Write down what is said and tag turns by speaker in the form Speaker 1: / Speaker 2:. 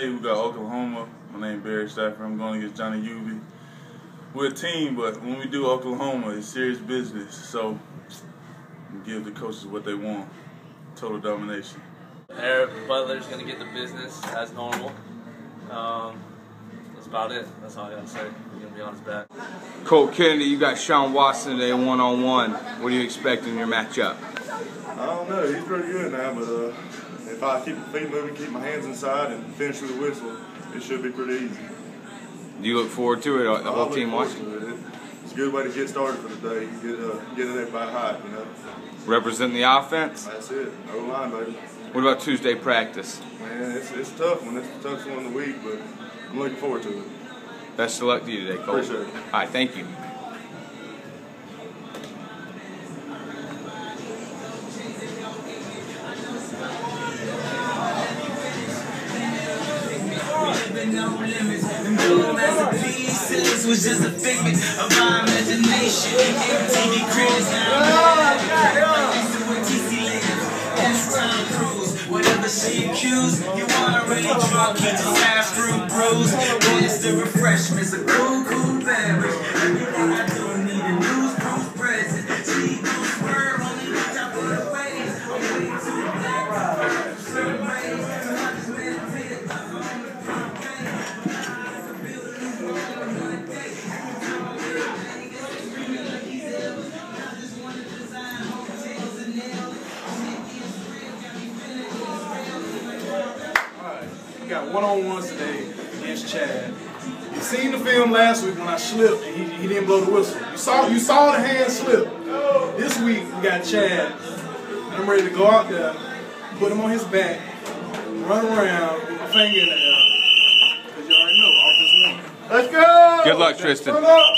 Speaker 1: Hey, we got Oklahoma. My name Barry Stafford. I'm going against Johnny Ubi. We're a team, but when we do Oklahoma, it's serious business. So give the coaches what they want. Total domination.
Speaker 2: Eric Butler's going to get the business as normal. Um, that's about it. That's all I got to say. He's going to be on his back.
Speaker 3: Colt Kennedy, you got Sean Watson today one on one. What do you expect in your matchup?
Speaker 4: I don't know. He's pretty good now, but uh, if I keep my feet moving, keep my hands inside, and finish with a whistle, it should be pretty easy.
Speaker 3: Do you look forward to it? The
Speaker 4: I
Speaker 3: whole team watching?
Speaker 4: it. It's a good way to get started for the day. You Get uh, get it up by hot, you know.
Speaker 3: Represent the offense.
Speaker 4: That's it. No line, baby.
Speaker 3: What about Tuesday practice?
Speaker 4: Man, it's it's tough one. It's the toughest one of the week, but I'm looking forward to it.
Speaker 3: Best of luck to you today, Colt.
Speaker 4: Appreciate it.
Speaker 3: All right, thank you.
Speaker 5: Pieces was just a figment of my imagination. MTV critics now. Oh, TC Lakers, as Tom Cruise. Whatever she accused, you wanna really drunk, keep the fast fruit bruise. It's the refreshments, a cool, cool
Speaker 6: We got one-on-ones today against Chad. You seen the film last week when I slipped and he, he didn't blow the whistle. You saw you saw the hand slip. This week we got Chad. And I'm ready to go out there, put him on his back, run around with my finger in the air. Because you already know, offense one.
Speaker 4: Let's go.
Speaker 3: Good luck, Tristan.
Speaker 6: Turn up.